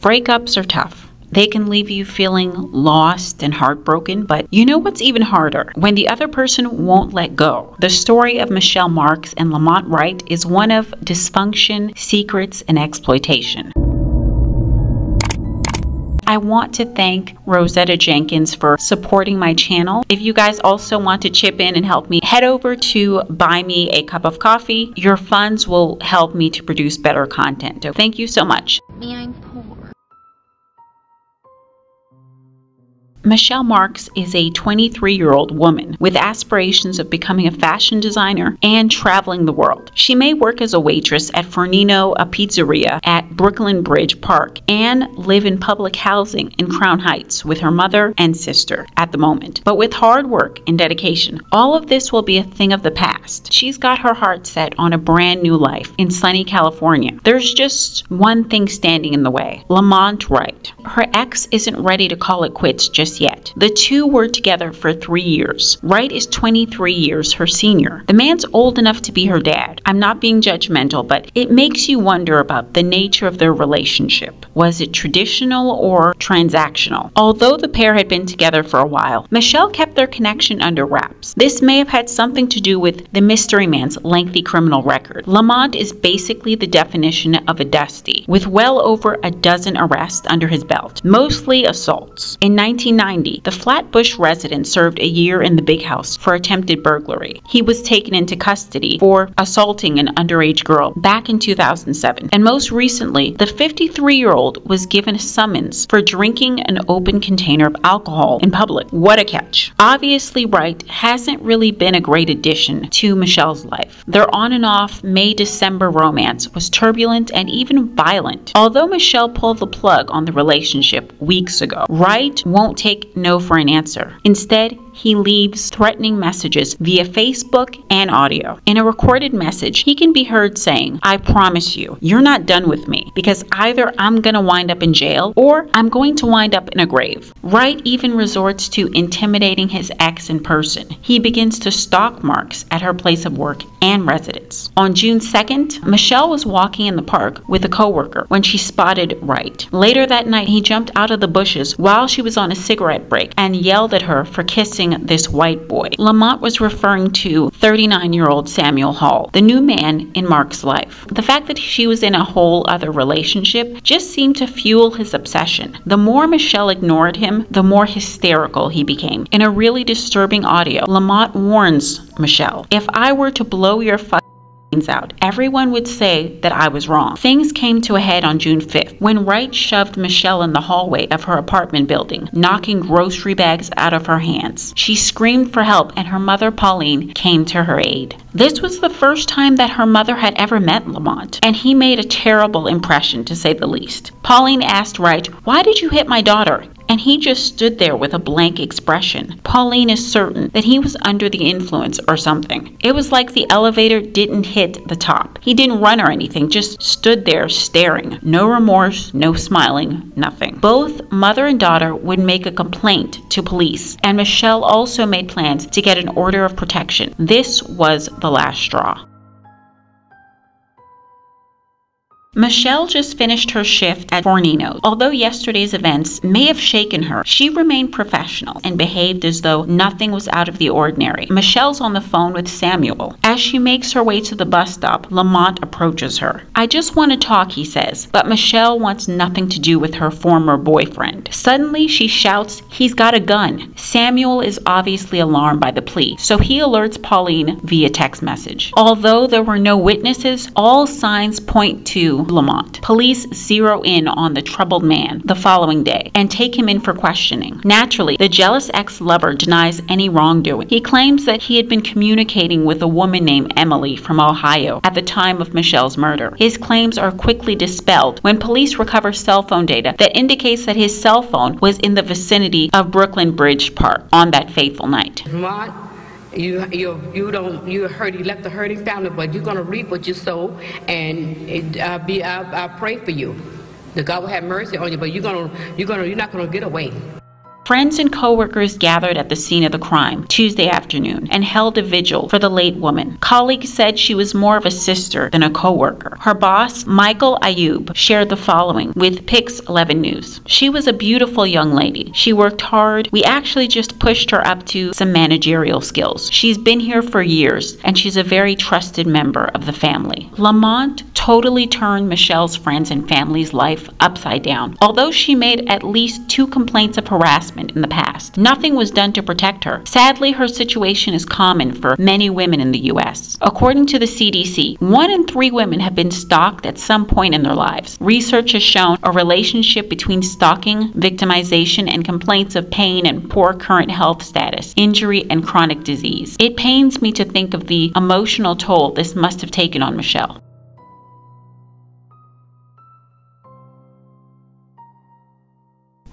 Breakups are tough. They can leave you feeling lost and heartbroken, but you know what's even harder? When the other person won't let go. The story of Michelle Marks and Lamont Wright is one of dysfunction, secrets, and exploitation. I want to thank Rosetta Jenkins for supporting my channel. If you guys also want to chip in and help me, head over to Buy Me a Cup of Coffee. Your funds will help me to produce better content. Thank you so much. Michelle Marks is a 23 year old woman with aspirations of becoming a fashion designer and traveling the world. She may work as a waitress at Fornino, a pizzeria at Brooklyn Bridge Park, and live in public housing in Crown Heights with her mother and sister at the moment. But with hard work and dedication, all of this will be a thing of the past. She's got her heart set on a brand new life in sunny California. There's just one thing standing in the way Lamont Wright. Her ex isn't ready to call it quits just yet. The two were together for three years. Wright is 23 years her senior. The man's old enough to be her dad. I'm not being judgmental, but it makes you wonder about the nature of their relationship. Was it traditional or transactional? Although the pair had been together for a while, Michelle kept their connection under wraps. This may have had something to do with the mystery man's lengthy criminal record. Lamont is basically the definition of a dusty, with well over a dozen arrests under his belt, mostly assaults. In 1990, the Flatbush resident served a year in the big house for attempted burglary. He was taken into custody for assaulting an underage girl back in 2007. And most recently, the 53 year old was given a summons for drinking an open container of alcohol in public. What a catch. Obviously, Wright hasn't really been a great addition to Michelle's life. Their on and off May December romance was turbulent and even violent. Although Michelle pulled the plug on the relationship weeks ago, Wright won't take take no for an answer. Instead, he leaves threatening messages via Facebook and audio. In a recorded message, he can be heard saying, I promise you, you're not done with me because either I'm going to wind up in jail or I'm going to wind up in a grave. Wright even resorts to intimidating his ex in person. He begins to stalk Marks at her place of work and residence. On June 2nd, Michelle was walking in the park with a coworker when she spotted Wright. Later that night, he jumped out of the bushes while she was on a cigarette break and yelled at her for kissing this white boy. Lamont was referring to 39 year old Samuel Hall, the new man in Mark's life. The fact that she was in a whole other relationship just seemed to fuel his obsession. The more Michelle ignored him, the more hysterical he became. In a really disturbing audio, Lamont warns Michelle, If I were to blow your out. Everyone would say that I was wrong. Things came to a head on June 5th when Wright shoved Michelle in the hallway of her apartment building, knocking grocery bags out of her hands. She screamed for help, and her mother, Pauline, came to her aid. This was the first time that her mother had ever met Lamont, and he made a terrible impression, to say the least. Pauline asked Wright, Why did you hit my daughter? And he just stood there with a blank expression. Pauline is certain that he was under the influence or something. It was like the elevator didn't hit the top. He didn't run or anything, just stood there staring. No remorse, no smiling, nothing. Both mother and daughter would make a complaint to police, and Michelle also made plans to get an order of protection. This was the last straw. Michelle just finished her shift at Fornino. Although yesterday's events may have shaken her, she remained professional and behaved as though nothing was out of the ordinary. Michelle's on the phone with Samuel. As she makes her way to the bus stop, Lamont approaches her. I just want to talk, he says, but Michelle wants nothing to do with her former boyfriend. Suddenly, she shouts, He's got a gun. Samuel is obviously alarmed by the plea, so he alerts Pauline via text message. Although there were no witnesses, all signs point to Lamont. Police zero in on the troubled man the following day and take him in for questioning. Naturally, the jealous ex lover denies any wrongdoing. He claims that he had been communicating with a woman named Emily from Ohio at the time of Michelle's murder. His claims are quickly dispelled when police recover cell phone data that indicates that his cell phone was in the vicinity of Brooklyn Bridge Park on that fateful night. Lamont you you you don't you hurt you left a hurting family, but you're gonna reap what you sow, and it, I'll be I, I pray for you. That God will have mercy on you, but you're gonna you're gonna you're not gonna get away. Friends and coworkers gathered at the scene of the crime Tuesday afternoon and held a vigil for the late woman. Colleagues said she was more of a sister than a coworker. Her boss, Michael Ayub, shared the following with Pix 11 News. She was a beautiful young lady. She worked hard. We actually just pushed her up to some managerial skills. She's been here for years and she's a very trusted member of the family. Lamont totally turned Michelle's friends and family's life upside down. Although she made at least two complaints of harassment in the past, nothing was done to protect her. Sadly, her situation is common for many women in the U.S. According to the CDC, one in three women have been stalked at some point in their lives. Research has shown a relationship between stalking, victimization, and complaints of pain and poor current health status, injury, and chronic disease. It pains me to think of the emotional toll this must have taken on Michelle.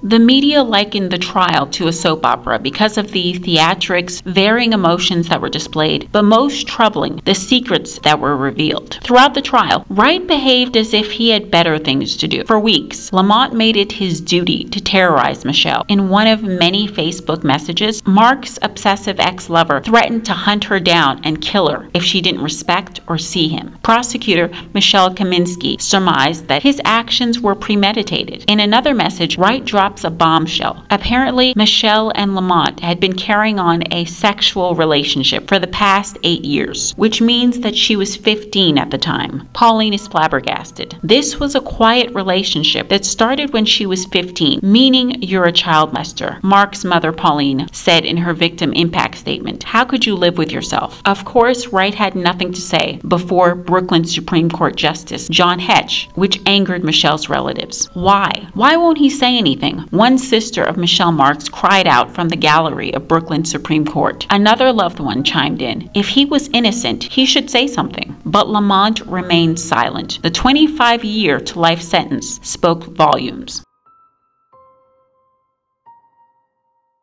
The media likened the trial to a soap opera because of the theatrics, varying emotions that were displayed, but most troubling, the secrets that were revealed. Throughout the trial, Wright behaved as if he had better things to do. For weeks, Lamont made it his duty to terrorize Michelle. In one of many Facebook messages, Mark's obsessive ex lover threatened to hunt her down and kill her if she didn't respect or see him. Prosecutor Michelle Kaminsky surmised that his actions were premeditated. In another message, Wright dropped drops a bombshell. Apparently, Michelle and Lamont had been carrying on a sexual relationship for the past eight years, which means that she was 15 at the time. Pauline is flabbergasted. This was a quiet relationship that started when she was 15, meaning you're a child molester. Mark's mother, Pauline, said in her victim impact statement, How could you live with yourself? Of course, Wright had nothing to say before Brooklyn Supreme Court Justice John Hetch, which angered Michelle's relatives. Why? Why won't he say anything? One sister of Michelle Marks cried out from the gallery of Brooklyn Supreme Court. Another loved one chimed in. If he was innocent, he should say something. But Lamont remained silent. The 25 year to life sentence spoke volumes.